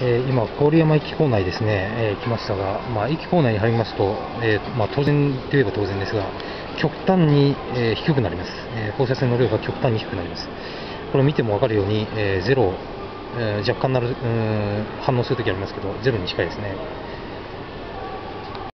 えー今、郡山駅構内ですね、えー来ましたが、まあ、駅構内に入りますと、えーまあ、当然といえば当然ですが、極端に、え低くなります、え放射線の量が極端に低くなります。これ見ても分かるように、えーゼロ、え若干なる、うん反応するときありますけど、ゼロに近いですね。